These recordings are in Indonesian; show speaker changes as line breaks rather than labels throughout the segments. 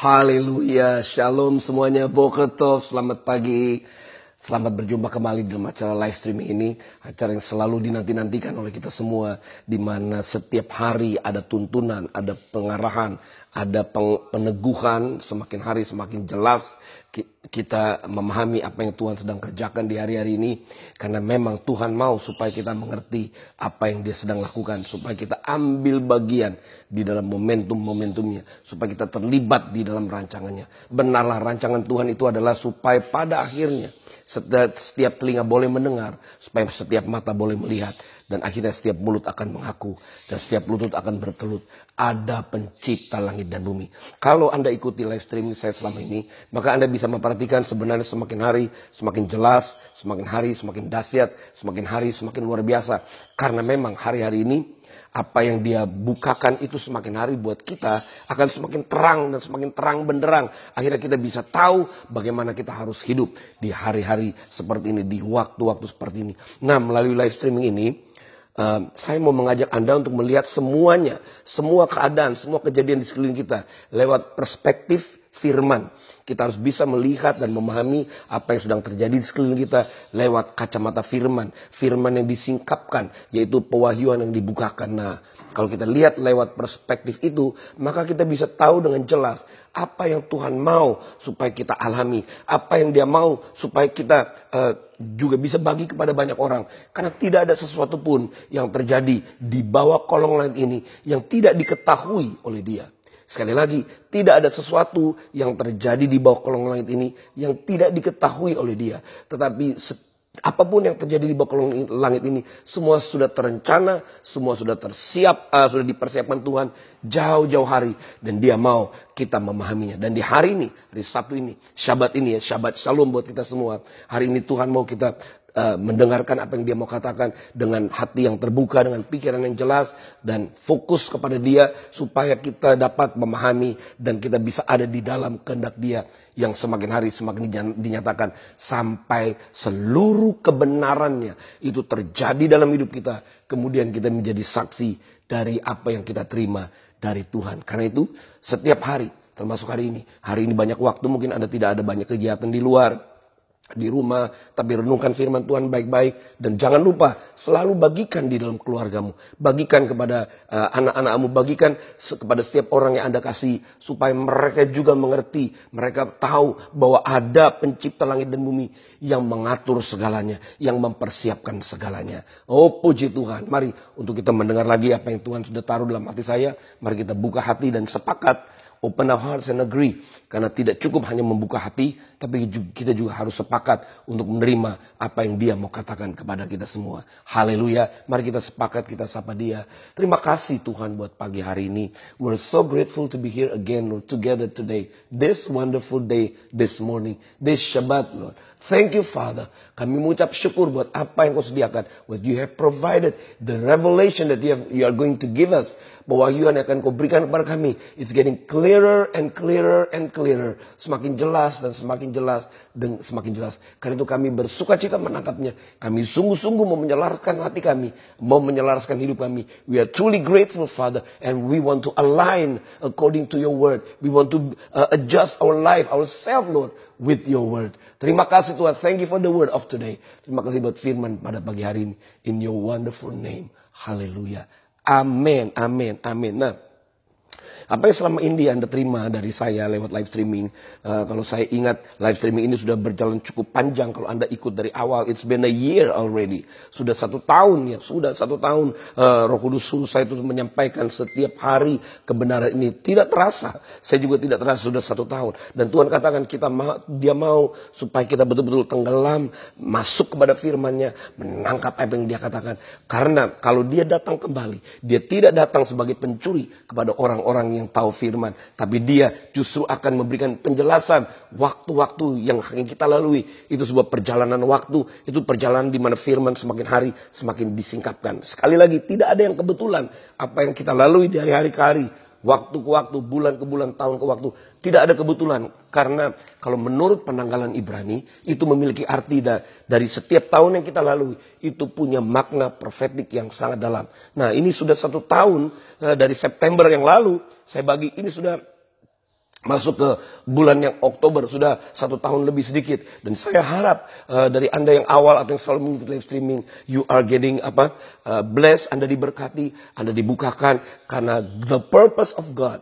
Haleluya, shalom semuanya, Boketov, selamat pagi. Selamat berjumpa kembali dalam acara live streaming ini, acara yang selalu dinanti-nantikan oleh kita semua, di mana setiap hari ada tuntunan, ada pengarahan, ada peneguhan, semakin hari semakin jelas kita memahami apa yang Tuhan sedang kerjakan di hari-hari ini, karena memang Tuhan mau supaya kita mengerti apa yang Dia sedang lakukan, supaya kita ambil bagian di dalam momentum-momentumnya, supaya kita terlibat di dalam rancangannya. Benarlah rancangan Tuhan itu adalah supaya pada akhirnya setiap, telinga boleh mendengar, supaya setiap mata boleh melihat, dan akhirnya setiap mulut akan mengaku, dan setiap lutut akan bertelut. Ada pencipta langit dan bumi. Kalau Anda ikuti live streaming saya selama ini, maka Anda bisa memperhatikan sebenarnya semakin hari semakin jelas, semakin hari semakin dahsyat, semakin hari semakin luar biasa. Karena memang hari-hari ini apa yang dia bukakan itu semakin hari buat kita akan semakin terang dan semakin terang benderang. Akhirnya kita bisa tahu bagaimana kita harus hidup di hari-hari seperti ini, di waktu-waktu seperti ini. Nah, melalui live streaming ini, uh, saya mau mengajak Anda untuk melihat semuanya, semua keadaan, semua kejadian di sekeliling kita lewat perspektif firman. Kita harus bisa melihat dan memahami apa yang sedang terjadi di sekeliling kita lewat kacamata firman. Firman yang disingkapkan, yaitu pewahyuan yang dibukakan. Nah, kalau kita lihat lewat perspektif itu, maka kita bisa tahu dengan jelas apa yang Tuhan mau supaya kita alami. Apa yang dia mau supaya kita uh, juga bisa bagi kepada banyak orang. Karena tidak ada sesuatu pun yang terjadi di bawah kolong langit ini yang tidak diketahui oleh dia. Sekali lagi, tidak ada sesuatu yang terjadi di bawah kolong langit ini yang tidak diketahui oleh dia. Tetapi apa pun yang terjadi di bawah kolong langit ini, semua sudah terencana, semua sudah tersiap, uh, sudah dipersiapkan Tuhan jauh-jauh hari. Dan dia mau kita memahaminya. Dan di hari ini, hari Sabtu ini, Syabat ini ya, Syabat Shalom buat kita semua. Hari ini Tuhan mau kita uh, mendengarkan apa yang dia mau katakan dengan hati yang terbuka, dengan pikiran yang jelas dan fokus kepada dia supaya kita dapat memahami dan kita bisa ada di dalam kehendak dia yang semakin hari semakin dinyatakan sampai seluruh kebenarannya itu terjadi dalam hidup kita. Kemudian kita menjadi saksi dari apa yang kita terima dari Tuhan. Karena itu setiap hari termasuk hari ini. Hari ini banyak waktu mungkin Anda tidak ada banyak kegiatan di luar di rumah, tapi renungkan firman Tuhan baik-baik dan jangan lupa selalu bagikan di dalam keluargamu, bagikan kepada uh, anak-anakmu, bagikan kepada setiap orang yang Anda kasih supaya mereka juga mengerti, mereka tahu bahwa ada pencipta langit dan bumi yang mengatur segalanya, yang mempersiapkan segalanya. Oh puji Tuhan, mari untuk kita mendengar lagi apa yang Tuhan sudah taruh dalam hati saya, mari kita buka hati dan sepakat Open our hearts and agree. Karena tidak cukup hanya membuka hati, tapi kita juga harus sepakat untuk menerima apa yang dia mau katakan kepada kita semua. Haleluya. Mari kita sepakat, kita sapa dia. Terima kasih Tuhan buat pagi hari ini. We're so grateful to be here again, Lord, together today. This wonderful day, this morning, this Shabbat, Lord. Thank you, Father. Kami mengucap syukur buat apa yang kau sediakan. What you have provided. The revelation that you, have, you are going to give us. Pewahyuan yang akan kau berikan kepada kami. It's getting clearer and clearer and clearer. Semakin jelas dan semakin jelas dan semakin jelas. Karena itu kami bersuka cita menangkapnya. Kami sungguh-sungguh mau menyelaraskan hati kami. Mau menyelaraskan hidup kami. We are truly grateful, Father. And we want to align according to your word. We want to uh, adjust our life, ourselves, Lord with your word. Terima kasih Tuhan. Thank you for the word of today. Terima kasih buat firman pada pagi hari ini. In your wonderful name. Hallelujah. Amin. Amin. Amin. Nah. Apa yang selama ini Anda terima dari saya lewat live streaming? Uh, kalau saya ingat live streaming ini sudah berjalan cukup panjang. Kalau Anda ikut dari awal, it's been a year already. Sudah satu tahun ya, sudah satu tahun. Uh, Roh Kudus saya terus menyampaikan setiap hari kebenaran ini. Tidak terasa, saya juga tidak terasa sudah satu tahun. Dan Tuhan katakan kita ma dia mau supaya kita betul-betul tenggelam, masuk kepada firman-Nya, menangkap apa yang dia katakan. Karena kalau dia datang kembali, dia tidak datang sebagai pencuri kepada orang-orang yang yang tahu firman. Tapi dia justru akan memberikan penjelasan waktu-waktu yang akan kita lalui. Itu sebuah perjalanan waktu. Itu perjalanan di mana firman semakin hari semakin disingkapkan. Sekali lagi tidak ada yang kebetulan. Apa yang kita lalui dari hari ke hari waktu ke waktu, bulan ke bulan, tahun ke waktu. Tidak ada kebetulan. Karena kalau menurut penanggalan Ibrani, itu memiliki arti dari setiap tahun yang kita lalui. Itu punya makna profetik yang sangat dalam. Nah ini sudah satu tahun eh, dari September yang lalu. Saya bagi ini sudah masuk ke bulan yang Oktober sudah satu tahun lebih sedikit. Dan saya harap uh, dari anda yang awal atau yang selalu mengikuti live streaming you are getting apa uh, blessed anda diberkati anda dibukakan karena the purpose of God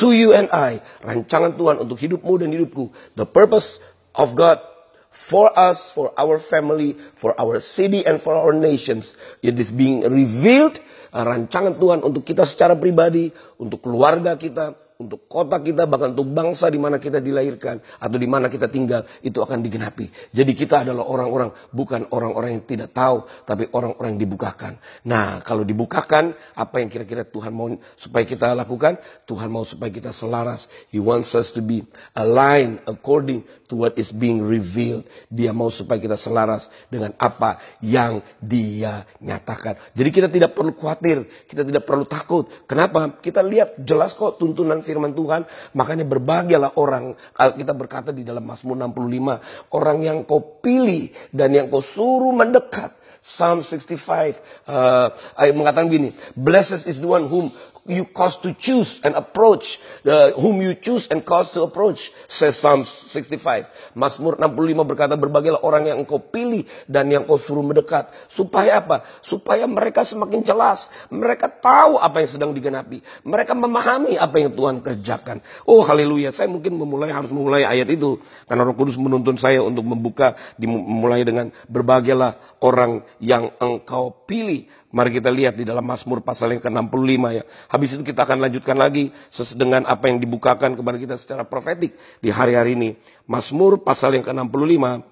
to you and I rancangan Tuhan untuk hidupmu dan hidupku the purpose of God for us for our family for our city and for our nations it is being revealed uh, rancangan Tuhan untuk kita secara pribadi untuk keluarga kita untuk kota kita, bahkan untuk bangsa di mana kita dilahirkan atau di mana kita tinggal, itu akan digenapi. Jadi kita adalah orang-orang, bukan orang-orang yang tidak tahu, tapi orang-orang yang dibukakan. Nah, kalau dibukakan, apa yang kira-kira Tuhan mau supaya kita lakukan? Tuhan mau supaya kita selaras. He wants us to be aligned according to what is being revealed. Dia mau supaya kita selaras dengan apa yang dia nyatakan. Jadi kita tidak perlu khawatir, kita tidak perlu takut. Kenapa? Kita lihat jelas kok tuntunan firman Tuhan. Makanya berbahagialah orang. Kalau kita berkata di dalam Mazmur 65. Orang yang kau pilih dan yang kau suruh mendekat. Psalm 65 uh, mengatakan begini, Blessed is the one whom you cause to choose and approach, the, whom you choose and cause to approach, says Psalm 65. Mazmur 65 berkata, berbagilah orang yang engkau pilih dan yang kau suruh mendekat. Supaya apa? Supaya mereka semakin jelas. Mereka tahu apa yang sedang digenapi. Mereka memahami apa yang Tuhan kerjakan. Oh haleluya, saya mungkin memulai harus memulai ayat itu. Karena roh kudus menuntun saya untuk membuka, dimulai dengan berbagilah orang yang engkau pilih. Mari kita lihat di dalam Mazmur pasal yang ke-65 ya. Habis itu kita akan lanjutkan lagi dengan apa yang dibukakan kepada kita secara profetik di hari-hari ini. Mazmur pasal yang ke-65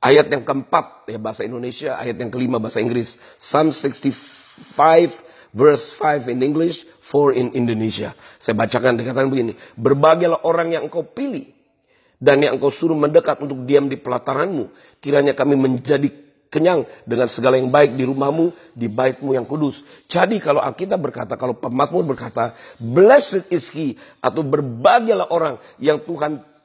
ayat yang keempat ya bahasa Indonesia, ayat yang kelima bahasa Inggris. Psalm 65 verse 5 in English, 4 in Indonesia. Saya bacakan dikatakan begini, berbahagialah orang yang engkau pilih dan yang engkau suruh mendekat untuk diam di pelataranmu. Kiranya kami menjadi kenyang dengan segala yang baik di rumahmu, di baitmu yang kudus. Jadi kalau Alkitab berkata, kalau pemazmur berkata, blessed is he, atau berbahagialah orang yang Tuhan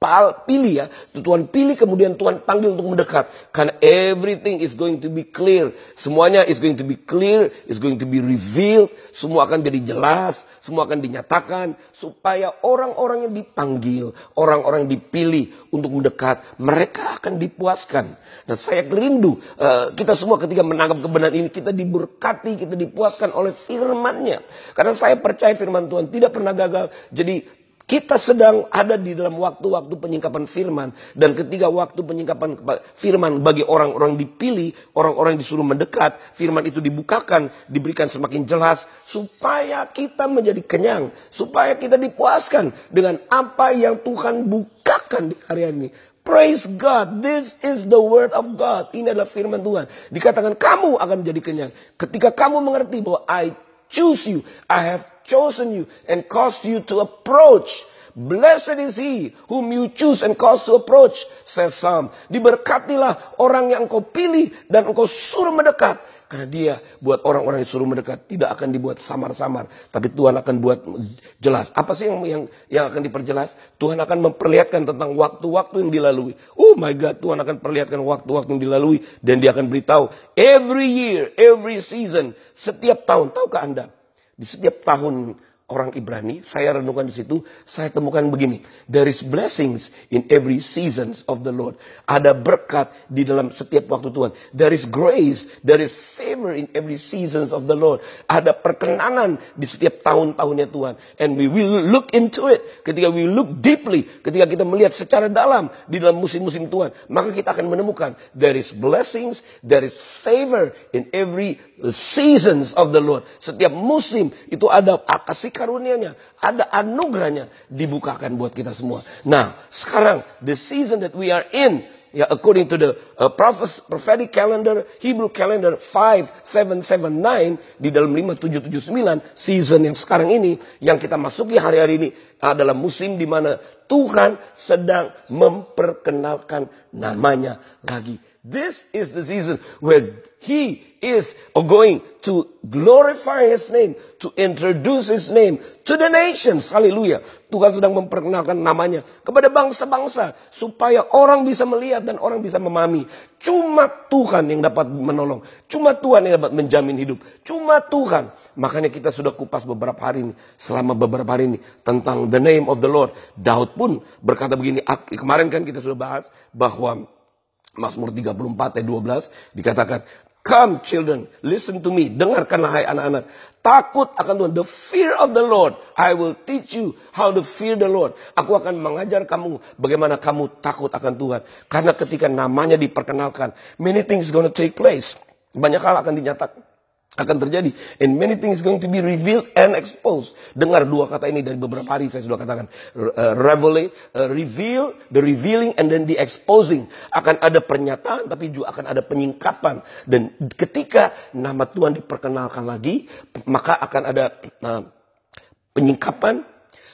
pilih ya. Tuhan pilih kemudian Tuhan panggil untuk mendekat. Karena everything is going to be clear. Semuanya is going to be clear, is going to be revealed. Semua akan jadi jelas, semua akan dinyatakan. Supaya orang-orang yang dipanggil, orang-orang yang dipilih untuk mendekat, mereka akan dipuaskan. Dan saya rindu uh, kita semua ketika menangkap kebenaran ini, kita diberkati, kita dipuaskan oleh firmannya. Karena saya percaya firman Tuhan tidak pernah gagal. Jadi kita sedang ada di dalam waktu-waktu penyingkapan firman. Dan ketika waktu penyingkapan firman bagi orang-orang dipilih, orang-orang disuruh mendekat, firman itu dibukakan, diberikan semakin jelas. Supaya kita menjadi kenyang. Supaya kita dipuaskan dengan apa yang Tuhan bukakan di hari ini. Praise God, this is the word of God. Ini adalah firman Tuhan. Dikatakan kamu akan menjadi kenyang. Ketika kamu mengerti bahwa I choose you, I have chosen you and caused you to approach. Blessed is he whom you choose and cause to approach, says Psalm. Diberkatilah orang yang engkau pilih dan engkau suruh mendekat. Karena dia buat orang-orang yang suruh mendekat tidak akan dibuat samar-samar. Tapi Tuhan akan buat jelas. Apa sih yang, yang, yang akan diperjelas? Tuhan akan memperlihatkan tentang waktu-waktu yang dilalui. Oh my God, Tuhan akan perlihatkan waktu-waktu yang dilalui. Dan dia akan beritahu, every year, every season, setiap tahun. Tahukah Anda? Di setiap tahun orang Ibrani, saya renungkan di situ, saya temukan begini. There is blessings in every seasons of the Lord. Ada berkat di dalam setiap waktu Tuhan. There is grace, there is favor in every seasons of the Lord. Ada perkenanan di setiap tahun-tahunnya Tuhan. And we will look into it. Ketika we look deeply, ketika kita melihat secara dalam di dalam musim-musim Tuhan, maka kita akan menemukan there is blessings, there is favor in every seasons of the Lord. Setiap musim itu ada kasih karunia-Nya, ada anugerahnya dibukakan buat kita semua. Nah, sekarang the season that we are in ya according to the uh, prophetic calendar Hebrew calendar 5779 di dalam 5779 season yang sekarang ini yang kita masuki hari-hari ini adalah musim di mana Tuhan sedang memperkenalkan namanya lagi This is the season where he is going to glorify his name, to introduce his name to the nations. Haleluya. Tuhan sedang memperkenalkan namanya kepada bangsa-bangsa supaya orang bisa melihat dan orang bisa memahami. Cuma Tuhan yang dapat menolong. Cuma Tuhan yang dapat menjamin hidup. Cuma Tuhan. Makanya kita sudah kupas beberapa hari ini. Selama beberapa hari ini. Tentang the name of the Lord. Daud pun berkata begini. Kemarin kan kita sudah bahas bahwa Mazmur 34 ayat 12 dikatakan, Come children, listen to me. Dengarkanlah hai anak-anak. Takut akan Tuhan. The fear of the Lord. I will teach you how to fear the Lord. Aku akan mengajar kamu bagaimana kamu takut akan Tuhan. Karena ketika namanya diperkenalkan, many things gonna take place. Banyak hal akan dinyatakan akan terjadi. And many things going to be revealed and exposed. Dengar dua kata ini dari beberapa hari saya sudah katakan. Uh, uh, reveal, the revealing and then the exposing. Akan ada pernyataan tapi juga akan ada penyingkapan. Dan ketika nama Tuhan diperkenalkan lagi, maka akan ada uh, penyingkapan,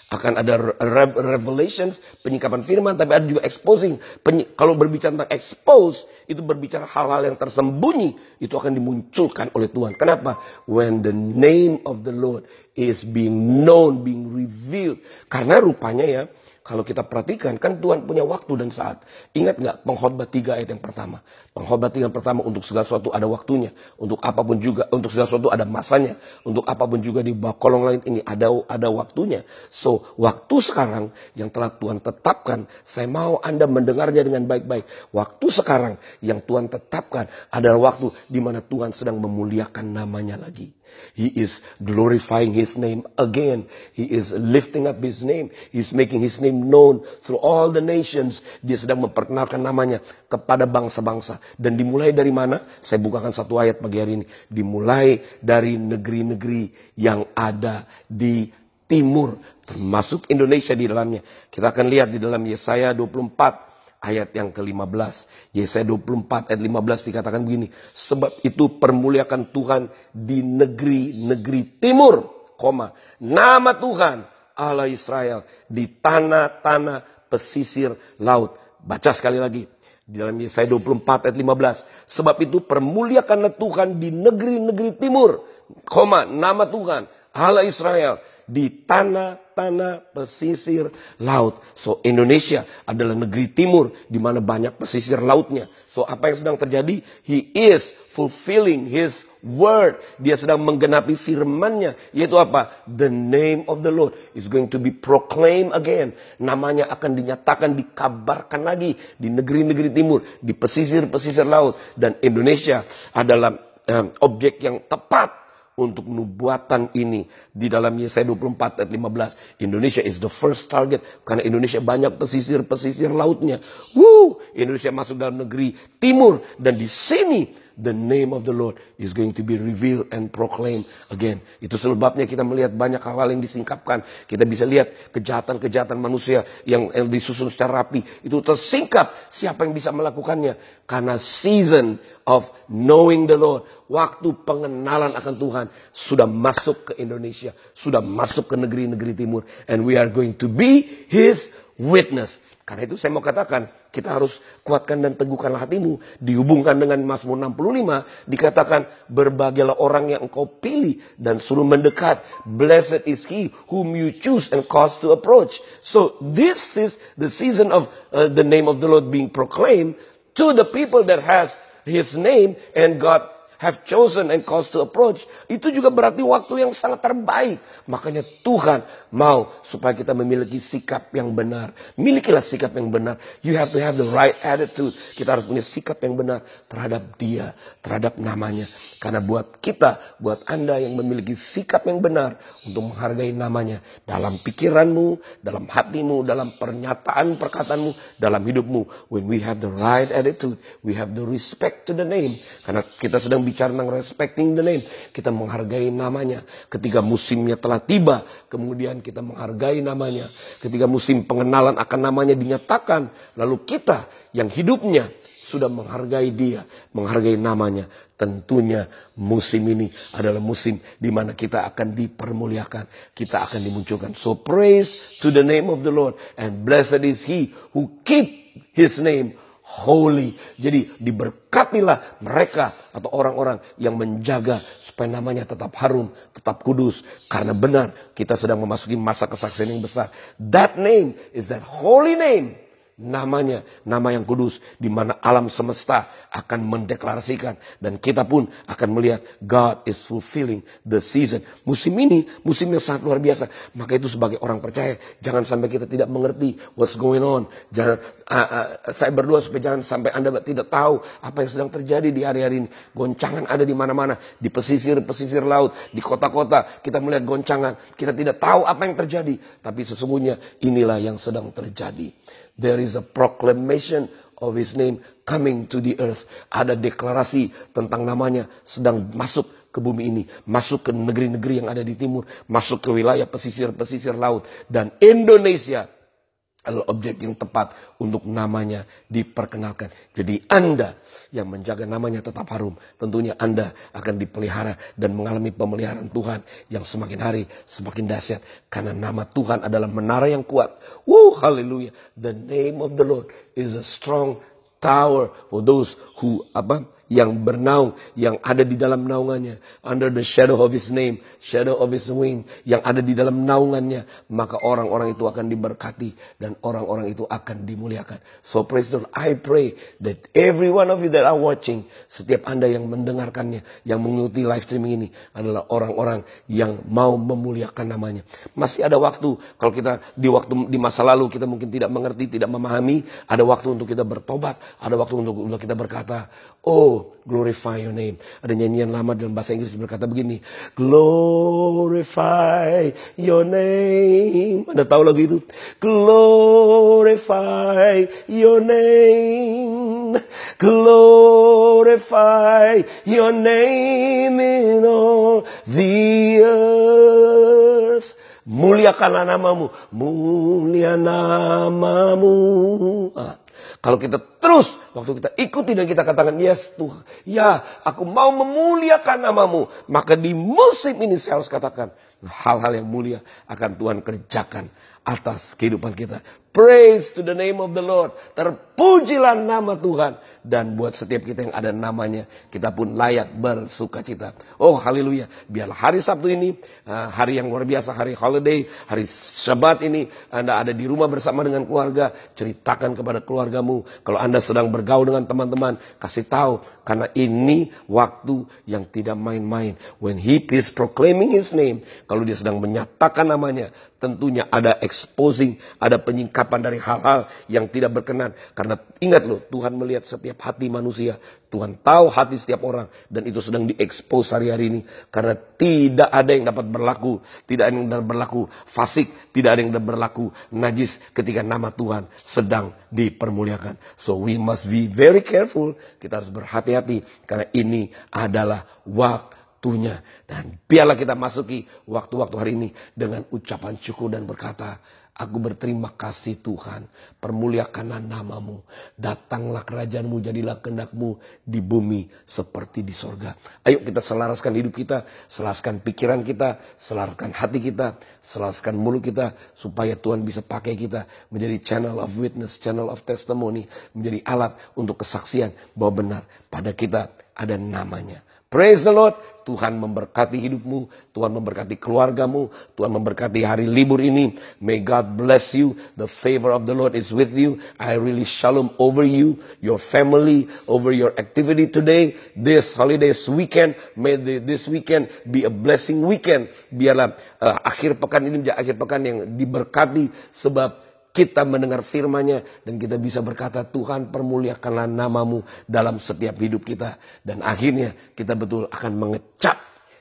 akan ada revelations, penyikapan firman, tapi ada juga exposing. Penyi kalau berbicara tentang expose, itu berbicara hal-hal yang tersembunyi, itu akan dimunculkan oleh Tuhan. Kenapa? When the name of the Lord is being known, being revealed. Karena rupanya ya, kalau kita perhatikan, kan Tuhan punya waktu dan saat. Ingat nggak pengkhotbah tiga ayat yang pertama? Pengkhotbah tiga yang pertama untuk segala sesuatu ada waktunya. Untuk apa pun juga, untuk segala sesuatu ada masanya. Untuk apa pun juga di bawah kolong langit ini ada ada waktunya. So, waktu sekarang yang telah Tuhan tetapkan, saya mau Anda mendengarnya dengan baik-baik. Waktu sekarang yang Tuhan tetapkan adalah waktu di mana Tuhan sedang memuliakan namanya lagi. He is glorifying his name again. He is lifting up his name. He is making his name known through all the nations. Dia sedang memperkenalkan namanya kepada bangsa-bangsa. Dan dimulai dari mana? Saya bukakan satu ayat pagi hari ini. Dimulai dari negeri-negeri yang ada di timur. Termasuk Indonesia di dalamnya. Kita akan lihat di dalam Yesaya 24 ayat yang ke-15. Yesaya 24 ayat 15 dikatakan begini. Sebab itu permuliakan Tuhan di negeri-negeri timur, koma. Nama Tuhan Allah Israel di tanah-tanah pesisir laut. Baca sekali lagi. Di dalam Yesaya 24 ayat 15. Sebab itu permuliakanlah Tuhan di negeri-negeri timur. Koma, nama Tuhan Allah Israel di tanah-tanah pesisir laut. So Indonesia adalah negeri timur di mana banyak pesisir lautnya. So apa yang sedang terjadi? He is fulfilling his word. Dia sedang menggenapi firmannya. Yaitu apa? The name of the Lord is going to be proclaimed again. Namanya akan dinyatakan, dikabarkan lagi di negeri-negeri timur, di pesisir-pesisir laut. Dan Indonesia adalah um, objek yang tepat untuk nubuatan ini. Di dalam Yesaya 24 ayat 15 Indonesia is the first target. Karena Indonesia banyak pesisir-pesisir lautnya. Woo, Indonesia masuk dalam negeri timur. Dan di sini the name of the Lord is going to be revealed and proclaimed again. Itu sebabnya kita melihat banyak hal-hal yang disingkapkan. Kita bisa lihat kejahatan-kejahatan manusia yang, yang disusun secara rapi. Itu tersingkap. Siapa yang bisa melakukannya? Karena season of knowing the Lord. Waktu pengenalan akan Tuhan sudah masuk ke Indonesia. Sudah masuk ke negeri-negeri timur. And we are going to be His witness. Karena itu saya mau katakan, kita harus kuatkan dan teguhkanlah hatimu. Dihubungkan dengan Mazmur 65, dikatakan, berbahagialah orang yang engkau pilih dan suruh mendekat. Blessed is he whom you choose and cause to approach. So this is the season of uh, the name of the Lord being proclaimed to the people that has his name and God have chosen and caused to approach, itu juga berarti waktu yang sangat terbaik. Makanya Tuhan mau supaya kita memiliki sikap yang benar. Milikilah sikap yang benar. You have to have the right attitude. Kita harus punya sikap yang benar terhadap dia, terhadap namanya. Karena buat kita, buat Anda yang memiliki sikap yang benar untuk menghargai namanya dalam pikiranmu, dalam hatimu, dalam pernyataan perkataanmu, dalam hidupmu. When we have the right attitude, we have the respect to the name. Karena kita sedang bicara tentang respecting the name. Kita menghargai namanya. Ketika musimnya telah tiba, kemudian kita menghargai namanya. Ketika musim pengenalan akan namanya dinyatakan, lalu kita yang hidupnya sudah menghargai dia, menghargai namanya. Tentunya musim ini adalah musim di mana kita akan dipermuliakan, kita akan dimunculkan. So praise to the name of the Lord and blessed is he who keep his name holy. Jadi diberkatilah mereka atau orang-orang yang menjaga supaya namanya tetap harum, tetap kudus. Karena benar kita sedang memasuki masa kesaksian yang besar. That name is that holy name namanya, nama yang kudus di mana alam semesta akan mendeklarasikan dan kita pun akan melihat God is fulfilling the season. Musim ini musim yang sangat luar biasa. Maka itu sebagai orang percaya jangan sampai kita tidak mengerti what's going on. Jangan uh, uh, saya berdoa supaya jangan sampai Anda tidak tahu apa yang sedang terjadi di hari-hari ini. Goncangan ada di mana-mana, di pesisir-pesisir laut, di kota-kota kita melihat goncangan. Kita tidak tahu apa yang terjadi, tapi sesungguhnya inilah yang sedang terjadi. There is a proclamation of his name coming to the earth. Ada deklarasi tentang namanya sedang masuk ke bumi ini. Masuk ke negeri-negeri yang ada di timur. Masuk ke wilayah pesisir-pesisir laut. Dan Indonesia adalah objek yang tepat untuk namanya diperkenalkan. Jadi Anda yang menjaga namanya tetap harum. Tentunya Anda akan dipelihara dan mengalami pemeliharaan Tuhan yang semakin hari semakin dahsyat. Karena nama Tuhan adalah menara yang kuat. Woo, hallelujah. The name of the Lord is a strong tower for those who apa yang bernaung, yang ada di dalam naungannya. Under the shadow of his name, shadow of his wing, yang ada di dalam naungannya. Maka orang-orang itu akan diberkati dan orang-orang itu akan dimuliakan. So praise the Lord. I pray that every one of you that are watching, setiap anda yang mendengarkannya, yang mengikuti live streaming ini adalah orang-orang yang mau memuliakan namanya. Masih ada waktu, kalau kita di waktu di masa lalu kita mungkin tidak mengerti, tidak memahami, ada waktu untuk kita bertobat, ada waktu untuk kita berkata, Oh, glorify your name. Ada nyanyian lama dalam bahasa Inggris berkata begini. Glorify your name. Anda tahu lagu itu? Glorify your name. Glorify your name in all the earth. Muliakanlah namamu. Mulia namamu. Ah. Kalau kita terus waktu kita ikuti dan kita katakan yes Tuhan, ya aku mau memuliakan namamu, maka di musim ini saya harus katakan hal-hal yang mulia akan Tuhan kerjakan atas kehidupan kita. Praise to the name of the Lord. Terpujilah nama Tuhan. Dan buat setiap kita yang ada namanya, kita pun layak bersuka cita. Oh haleluya. Biarlah hari Sabtu ini, uh, hari yang luar biasa, hari holiday, hari Syabat ini, Anda ada di rumah bersama dengan keluarga. Ceritakan kepada keluargamu. Kalau Anda sedang bergaul dengan teman-teman, kasih tahu. Karena ini waktu yang tidak main-main. When he is proclaiming his name, kalau dia sedang menyatakan namanya, tentunya ada exposing, ada penyingkapan dari hal-hal yang tidak berkenan. Karena ingat loh, Tuhan melihat setiap hati manusia. Tuhan tahu hati setiap orang dan itu sedang diekspos hari-hari ini. Karena tidak ada yang dapat berlaku, tidak ada yang dapat berlaku fasik, tidak ada yang dapat berlaku najis ketika nama Tuhan sedang dipermuliakan. So we must be very careful. Kita harus berhati-hati karena ini adalah waktu waktunya. Dan biarlah kita masuki waktu-waktu hari ini dengan ucapan syukur dan berkata, Aku berterima kasih Tuhan, permuliakanlah namamu, datanglah kerajaanmu, jadilah kehendakmu di bumi seperti di sorga. Ayo kita selaraskan hidup kita, selaraskan pikiran kita, selaraskan hati kita, selaraskan mulut kita, supaya Tuhan bisa pakai kita menjadi channel of witness, channel of testimony, menjadi alat untuk kesaksian bahwa benar pada kita ada namanya. Praise the Lord. Tuhan memberkati hidupmu, Tuhan memberkati keluargamu, Tuhan memberkati hari libur ini. May God bless you. The favor of the Lord is with you. I really shalom over you, your family, over your activity today. This holidays weekend, may the, this weekend be a blessing weekend. Biarlah uh, akhir pekan ini menjadi akhir pekan yang diberkati sebab kita mendengar firman-Nya dan kita bisa berkata Tuhan permuliakanlah namamu dalam setiap hidup kita. Dan akhirnya kita betul akan mengecap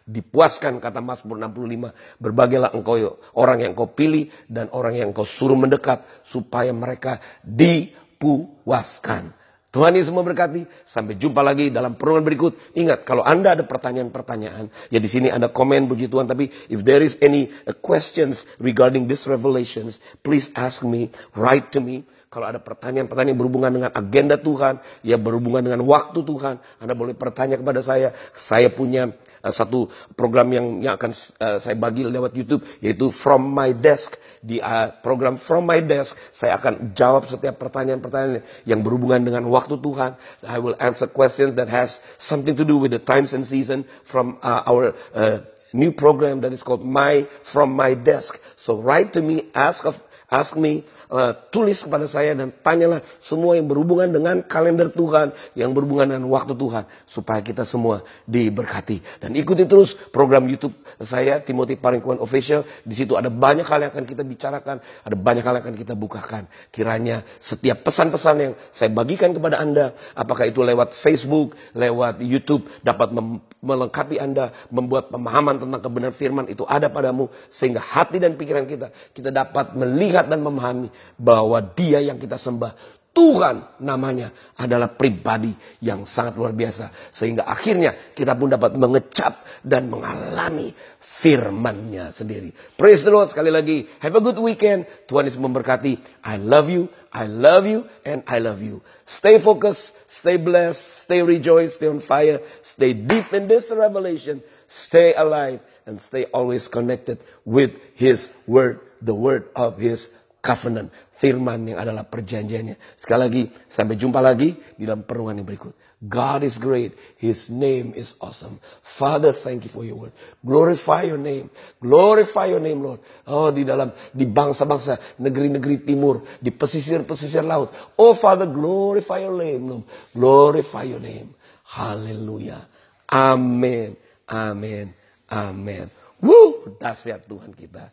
dipuaskan kata Mazmur 65 berbagailah engkau orang yang kau pilih dan orang yang kau suruh mendekat supaya mereka dipuaskan Tuhan Yesus memberkati. Sampai jumpa lagi dalam pertemuan berikut. Ingat, kalau Anda ada pertanyaan-pertanyaan, ya di sini ada komen puji Tuhan. Tapi if there is any questions regarding this revelations, please ask me, write to me. Kalau ada pertanyaan-pertanyaan berhubungan dengan agenda Tuhan, ya berhubungan dengan waktu Tuhan, Anda boleh bertanya kepada saya. Saya punya uh, satu program yang yang akan uh, saya bagi lewat YouTube yaitu From My Desk. Di uh, program From My Desk saya akan jawab setiap pertanyaan-pertanyaan yang berhubungan dengan waktu Tuhan. I will answer questions that has something to do with the times and season from uh, our uh, new program that is called My From My Desk. So write to me, ask of ask me, uh, tulis kepada saya dan tanyalah semua yang berhubungan dengan kalender Tuhan, yang berhubungan dengan waktu Tuhan, supaya kita semua diberkati. Dan ikuti terus program YouTube saya, Timothy Paringkuan Official. Di situ ada banyak hal yang akan kita bicarakan, ada banyak hal yang akan kita bukakan. Kiranya setiap pesan-pesan yang saya bagikan kepada Anda, apakah itu lewat Facebook, lewat YouTube, dapat melengkapi Anda, membuat pemahaman tentang kebenaran firman itu ada padamu, sehingga hati dan pikiran kita, kita dapat melihat melihat dan memahami bahwa dia yang kita sembah Tuhan namanya adalah pribadi yang sangat luar biasa. Sehingga akhirnya kita pun dapat mengecap dan mengalami firmannya sendiri. Praise the Lord sekali lagi. Have a good weekend. Tuhan Yesus memberkati. I love you, I love you, and I love you. Stay focused, stay blessed, stay rejoiced, stay on fire, stay deep in this revelation, stay alive, and stay always connected with His Word the word of his covenant. Firman yang adalah perjanjiannya. Sekali lagi, sampai jumpa lagi di dalam perungan yang berikut. God is great. His name is awesome. Father, thank you for your word. Glorify your name. Glorify your name, Lord. Oh, di dalam, di bangsa-bangsa, negeri-negeri timur, di pesisir-pesisir laut. Oh, Father, glorify your name, Lord. Glorify your name. Hallelujah. Amin. Amin. Amin. Woo! Dahsyat Tuhan kita.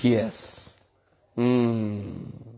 Yes. Hmm.